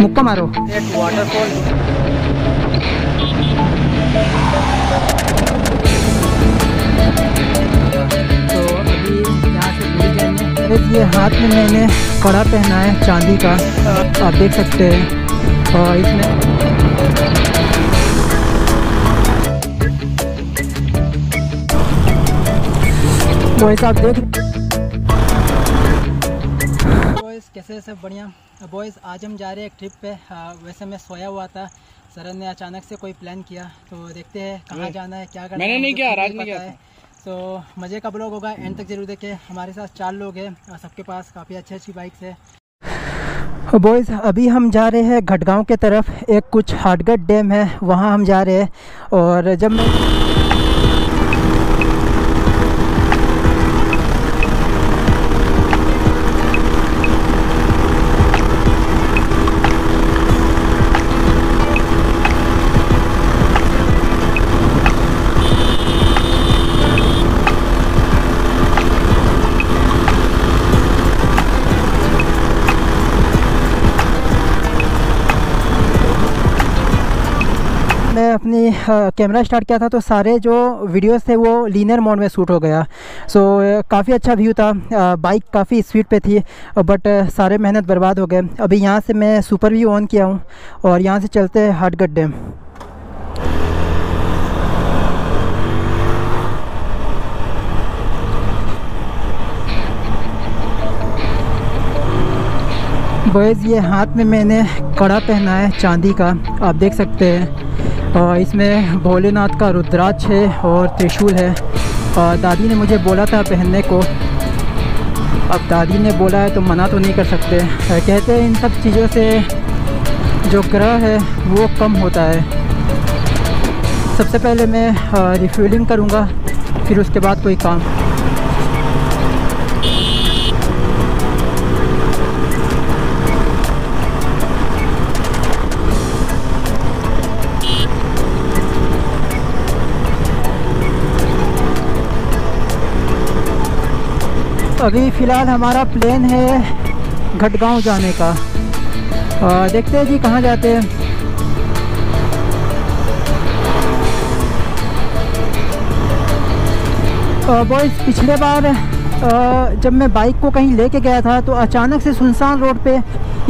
मुक्का मारो। एक वाटरफॉल तो अभी यहाँ से पूरी जाएँगे ये हाथ में मैंने कड़ा पहना है चांदी का। आप देख सकते हैं। और इसमें बॉयस आप देख बॉयस कैसे सब? बढ़िया। बॉयस आज हम जा रहे हैं एक ट्रिप पे। आ, वैसे मैं सोया हुआ था। सरन ने अचानक से कोई प्लान किया। तो देखते हैं कहाँ जाना है क्या करना मैंने है नहीं किया, राज नहीं ने किया है। तो मज़े का ब्लॉग होगा। एंड तक ज़रूर देखें। हमारे साथ चार लोग हैं। सबके पास काफ़ी अच्छी अच्छी बाइक्स है। बॉयज़ अभी हम जा रहे हैं घटगांव के तरफ़। एक कुछ हाटगढ़ डैम है। वहाँ हम जा रहे हैं। और जब मैं कैमरा स्टार्ट किया था तो सारे जो वीडियोस थे वो लीनर मोड में शूट हो गया। सो so, काफ़ी अच्छा व्यू था। बाइक काफ़ी स्पीड पे थी बट सारे मेहनत बर्बाद हो गए। अभी यहाँ से मैं सुपर व्यू ऑन किया हूँ और यहाँ से चलते हैं हाटगढ़ डैम बॉयज़ ये हाथ में मैंने कड़ा पहना है चांदी का आप देख सकते हैं। और इसमें भोलेनाथ का रुद्राक्ष है और त्रिशूल है। और दादी ने मुझे बोला था पहनने को। अब दादी ने बोला है तो मना तो नहीं कर सकते। कहते हैं इन सब चीज़ों से जो ग्रह है, वो कम होता है। सबसे पहले मैं रिफ्यूलिंग करूँगा, फिर उसके बाद कोई काम। अभी फ़िलहाल हमारा प्लान है घटगांव जाने का। आ, देखते हैं जी कहाँ जाते हैं। बॉयज़ पिछले बार आ, जब मैं बाइक को कहीं लेके गया था तो अचानक से सुनसान रोड पे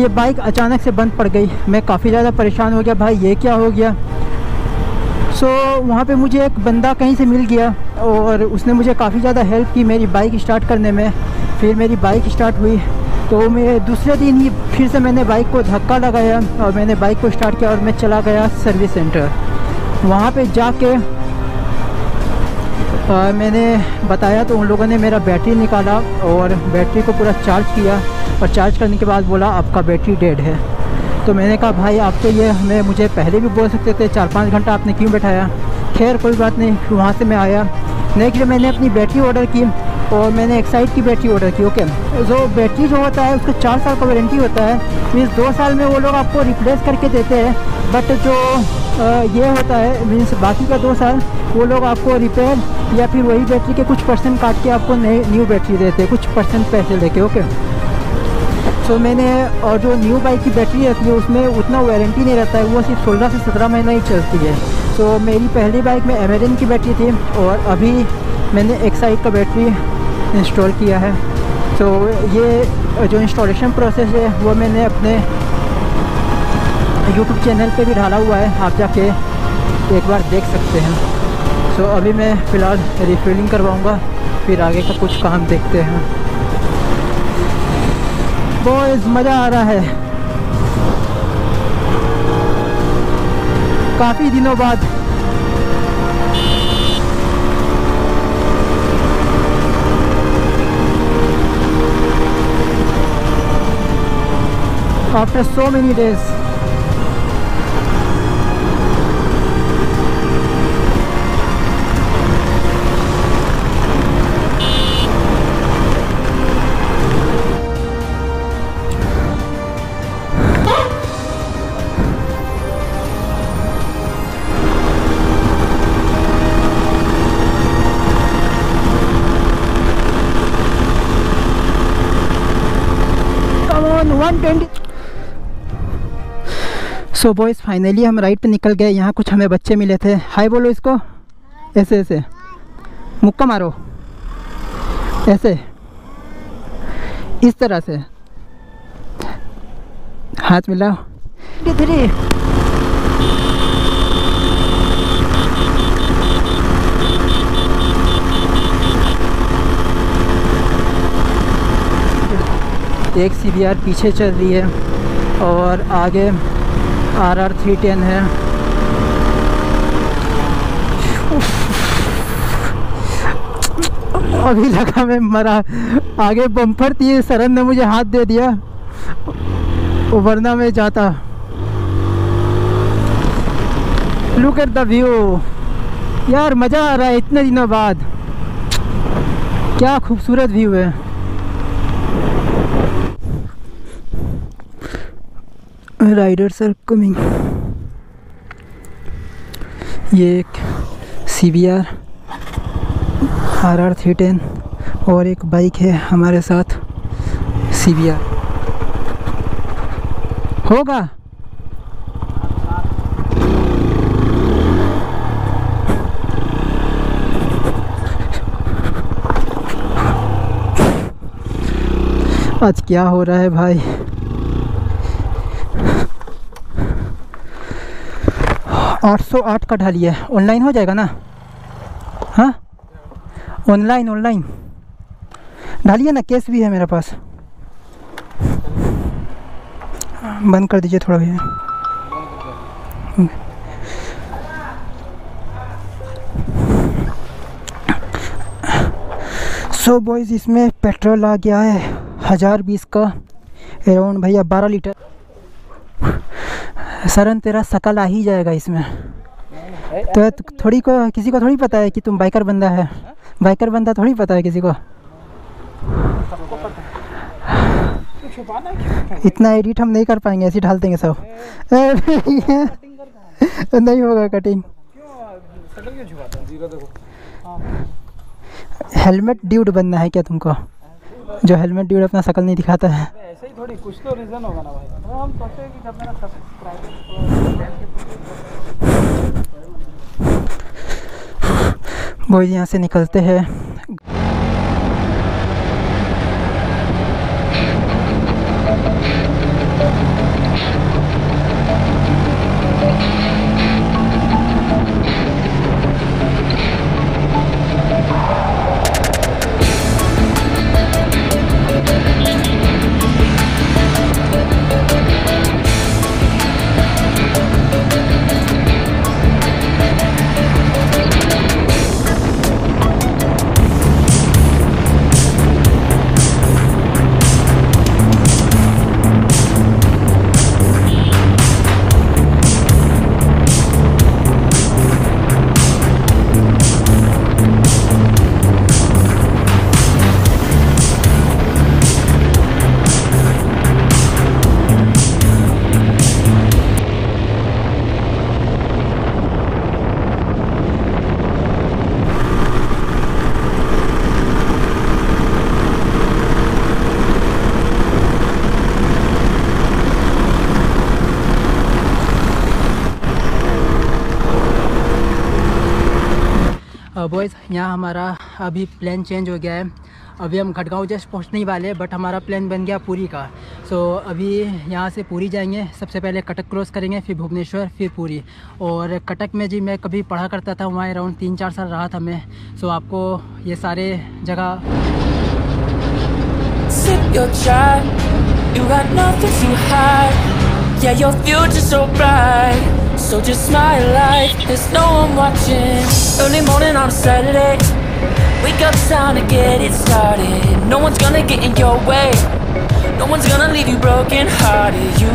ये बाइक अचानक से बंद पड़ गई। मैं काफ़ी ज़्यादा परेशान हो गया भाई ये क्या हो गया? सो so, वहाँ पे मुझे एक बंदा कहीं से मिल गया और उसने मुझे काफ़ी ज़्यादा हेल्प की मेरी बाइक स्टार्ट करने में। फिर मेरी बाइक स्टार्ट हुई। तो मैं दूसरे दिन ही फिर से मैंने बाइक को धक्का लगाया और मैंने बाइक को स्टार्ट किया और मैं चला गया सर्विस सेंटर वहाँ पे जाके आ, मैंने बताया तो उन लोगों ने मेरा बैटरी निकाला और बैटरी को पूरा चार्ज किया और चार्ज करने के बाद बोला आपका बैटरी डेड है। तो मैंने कहा, भाई, आप तो ये हमें, मुझे पहले भी बोल सकते थे चार पाँच घंटा आपने क्यों बैठाया? खैर, कोई बात नहीं, वहाँ से मैं आया। नेक्स्ट डे मैंने अपनी बैटरी ऑर्डर की और मैंने एक्साइड की बैटरी ऑर्डर की, ओके? जो बैटरी जो होता है, उसका चार साल का वारंटी होता है मीन्स दो साल में वो लोग आपको रिप्लेस करके देते हैं बट जो ये होता है मीन्स बाकी का दो साल, वो लोग आपको रिपेयर या फिर वही बैटरी के कुछ परसेंट काट के आपको नई न्यू बैटरी देते हैं, कुछ परसेंट पैसे लेके, ओके? सो मैंने, और जो न्यू बाइक की बैटरी रहती है, उसमें उतना वारंटी नहीं रहता है। वो सिर्फ़ सोलह से सत्रह महीना ही चलती है। तो मेरी पहली बाइक में एमेरिन की बैटरी थी, और अभी मैंने एक साइड का बैटरी इंस्टॉल किया है। तो ये, जो इंस्टॉलेशन प्रोसेस है, वो मैंने अपने यूट्यूब चैनल पे भी डाला हुआ है। आप जाके एक बार देख सकते हैं। सो अभी मैं फ़िलहाल रिफिलिंग करवाऊँगा, फिर आगे का कुछ काम देखते हैं। बॉयज़ मज़ा आ रहा है। काफ़ी दिनों बाद। After so many days so boys, finally हम राइट पे निकल गए। यहाँ कुछ हमें बच्चे मिले थे। हाय बोलो इसको। ऐसे ऐसे। मुक्का मारो। ऐसे। इस तरह से। हाथ मिलाओ। धीरे एक सीबीआर पीछे चल रही है और आगे आर आर थ्री टेन है। अभी लगा मैं मरा। आगे बम्फर थी सरन ने मुझे हाथ दे दिया। वरना मैं जाता। लुक एट द व्यू यार, मज़ा आ रहा है, इतने दिनों बाद। क्या खूबसूरत व्यू है। राइडर्स आर कमिंग ये एक C B R R R three ten और एक बाइक है हमारे साथ सी बी आर होगा। आज क्या हो रहा है भाई? आठ सौ आठ का ढाली है। ऑनलाइन हो जाएगा ना? हाँ? Online online. ढालिए ना? केस भी है मेरे पास। बंद कर दीजिए थोड़ा भैया। सो बॉयज़ इसमें पेट्रोल आ गया है। हज़ार बीस का। अराउंड भैया बारह लीटर। सरन तेरा सकल आ ही जाएगा इसमें। तो थोड़ी को, किसी को थोड़ी पता है कि तुम बाइकर बंदा है। बाइकर बंदा थोड़ी पता है किसी को। इतना एडिट हम नहीं कर पाएँगे, ऐसे ढाल देंगे सब। नहीं होगा कटिंग। हेलमेट ड्यूड बनना है क्या तुमको? जो हेलमेट ड्यूड अपना शकल नहीं दिखाता है। ऐसे ही थोड़ी कुछ तो रीज़न होगा ना भाई। हम सोचे कि जब मेरा बॉयज़ यहाँ से निकलते हैं। यहाँ हमारा अभी प्लान चेंज हो गया है। अभी हम खटगांव जस्ट पहुँचने ही वाले बट हमारा प्लान बन गया पूरी का। सो so, अभी यहाँ से पूरी जाएँगे सबसे पहले कटक क्रॉस करेंगे फिर भुवनेश्वर फिर पूरी। और कटक में जी मैं कभी पढ़ा करता था वहाँ अराउंड तीन चार साल रहा था मैं। सो so, आपको ये सारे जगह so just smile like there's no one watching. Early morning on a Saturday. Wake up, time to get it started. No one's gonna get in your way. No one's gonna leave you broken hearted You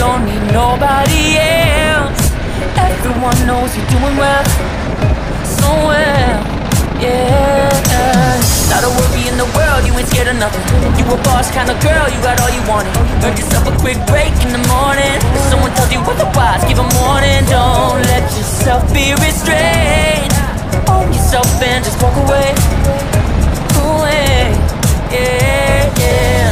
don't need nobody else. Everyone knows you're doing well. So well, yeah not a worry in the world, you ain't scared of nothing. You a boss kind of girl, you got all you wanted. Earn yourself a quick break in the morning. If someone tells you otherwise, give a warning. Don't let yourself be restrained. Own yourself and just walk away. Away, yeah, yeah.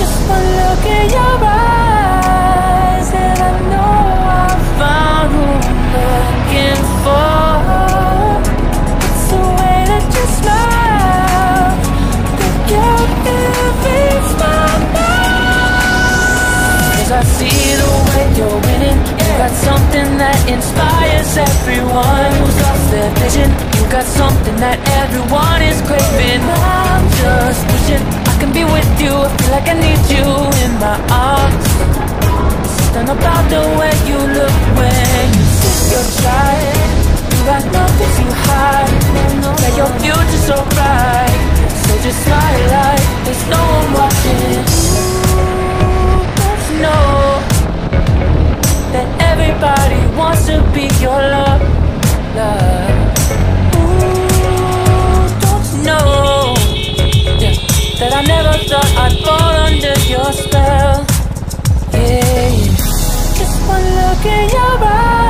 Just one look in your eyes And I know I found who I'm looking for. There's no one watching. You know that everybody wants to be your love, love. Ooh, don't know that I never thought I'd fall under your spell? Yeah, just one look in your eyes,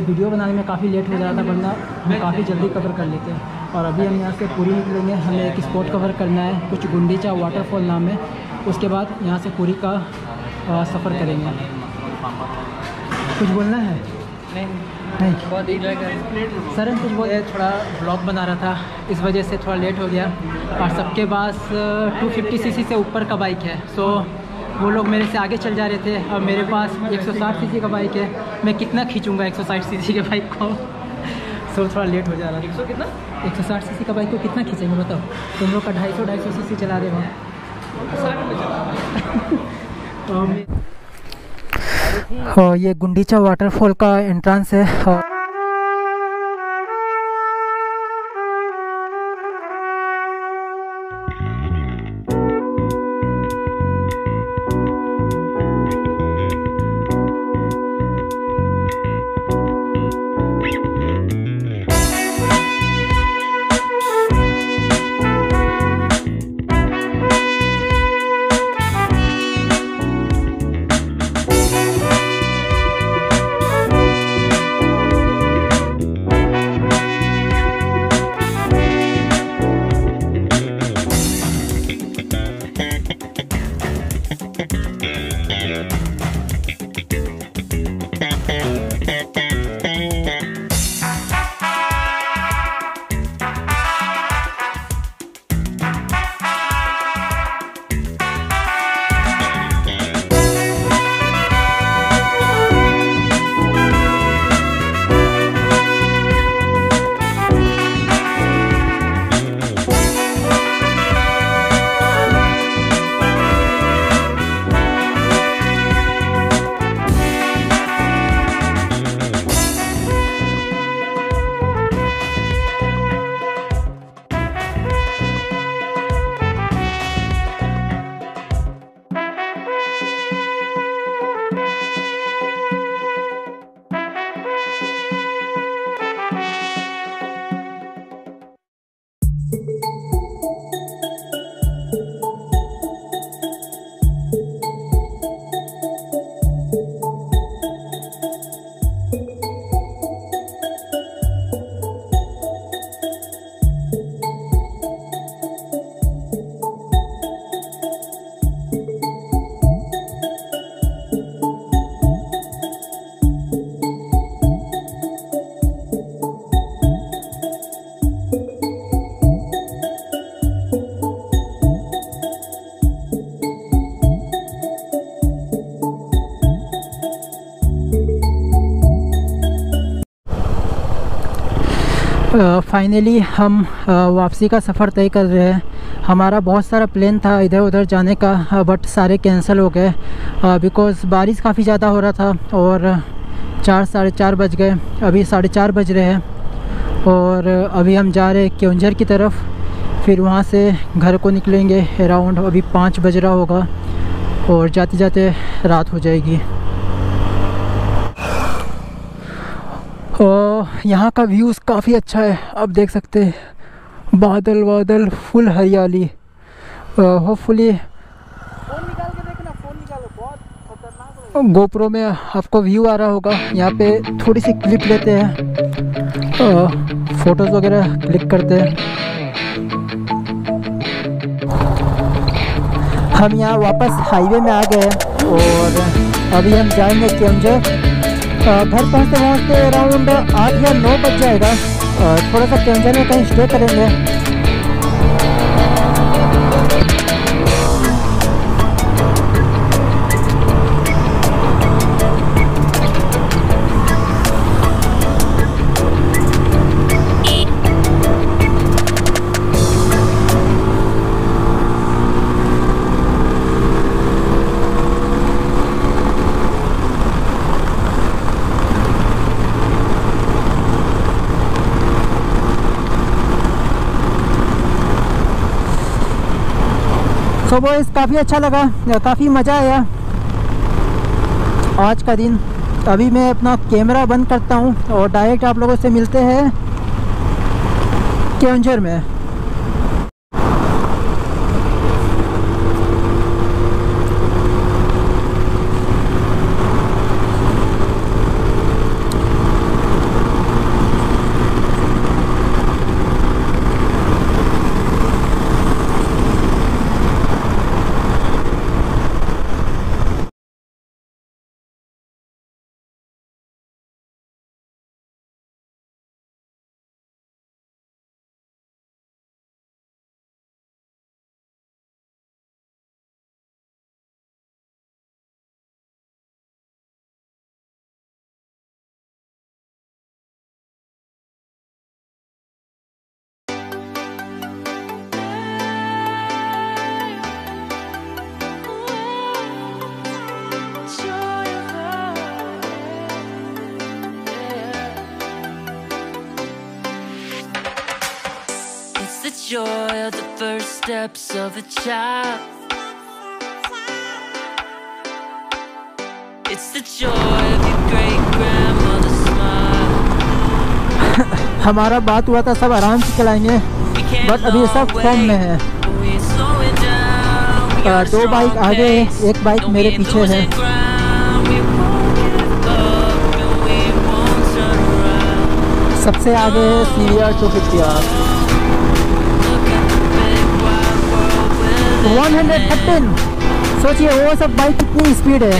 video बनाने में काफ़ी late हो जा रहा था वरना हम काफ़ी जल्दी कवर कर लेते हैं। और अभी हम यहाँ से पूरी निकलेंगे हमें एक स्पॉट कवर करना है कुछ गुंडीचा वाटरफॉल नाम है उसके बाद यहाँ से पूरी का सफ़र करेंगे। कुछ बोलना है? नहीं बहुत कर सर हम कुछ बोले थोड़ा ब्लॉग बना रहा था इस वजह से थोड़ा लेट हो गया। और सबके पास टू फिफ्टी सी से ऊपर का बाइक है सो वो लोग मेरे से आगे चल जा रहे थे। और मेरे पास 160 सीसी का बाइक है। मैं कितना खींचूँगा 160 सीसी के बाइक को? सो थोड़ा लेट हो जा रहा। है कितना? 160 सीसी का बाइक को कितना खींचेंगे बताओ? तुम लोग का ढाई सौ ढाई सौ सी सी चला रहे हो। और ये गुंडीचा वाटरफॉल का एंट्रेंस है और फाइनली हम वापसी का सफ़र तय कर रहे हैं। हमारा बहुत सारा प्लान था इधर उधर जाने का बट सारे कैंसिल हो गए। बिकॉज़ बारिश काफ़ी ज़्यादा हो रहा था और चार, साढ़े चार बज गए। अभी साढ़े चार बज रहे हैं और अभी हम जा रहे हैं क्योंझर की तरफ़। फिर वहाँ से घर को निकलेंगे। अराउंड अभी पाँच बज रहा होगा और जाते जाते रात हो जाएगी। और यहाँ का व्यूज़ काफ़ी अच्छा है। आप देख सकते हैं बादल बादल फुल हरियाली। होपफुली गोप्रो में आपको व्यू आ रहा होगा। यहाँ पे थोड़ी सी क्लिप लेते हैं। फ़ोटोज़ वगैरह क्लिक करते हैं। हम यहाँ वापस हाईवे में आ गए हैं और अभी हम जाएँगे केंझर अ, घर पहुँचते पहुँचते अराउंड आठ या नौ बज जाएगा। थोड़ा सा टेंशन में कहीं स्टे करेंगे। सो वो काफ़ी अच्छा लगा। काफ़ी मज़ा आया। आज का दिन। अभी मैं अपना कैमरा बंद करता हूँ और डायरेक्ट आप लोगों से मिलते हैं केंजर में। The joy of the first steps of a child. It's the joy of your great grandmother's smile. हमारा बात हुआ था सब आराम से चलाएँगे बट अभी सब फॉर्म में है आ, दो बाइक आगे है, एक बाइक मेरे पीछे है। सबसे आगे है C R two fifty R 113 सोचिए, वो सब बाइक कितनी स्पीड है।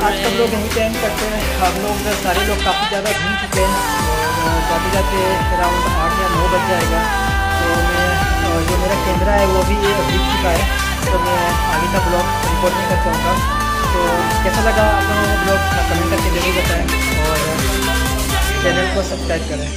आज सब लोग यहीं पे करते हैं। हम लोग सारे लोग काफ़ी ज़्यादा घूम चुके हैं। जाते जाते अराउंड आठ या नौ बज जाएगा। तो मैं जो मेरा कैमरा है, वो भी बिक चुका है। तो मैं आगे का ब्लॉग रिकॉर्ड नहीं कर पाऊँगा। तो कैसा लगा आप लोगों को ब्लॉग कमेंट करके ज़रूर बताएँ। और चैनल को सब्सक्राइब करें।